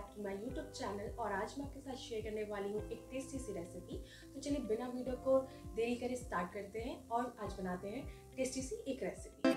back to my YouTube channel और आज मैं आपके साथ शेयर करने वाली हूँ एक टेस्टी सी रेसिपी तो चलिए बिना वीडियो को देरी करे स्टार्ट करते हैं और आज बनाते हैं टेस्टी सी एक रेसिपी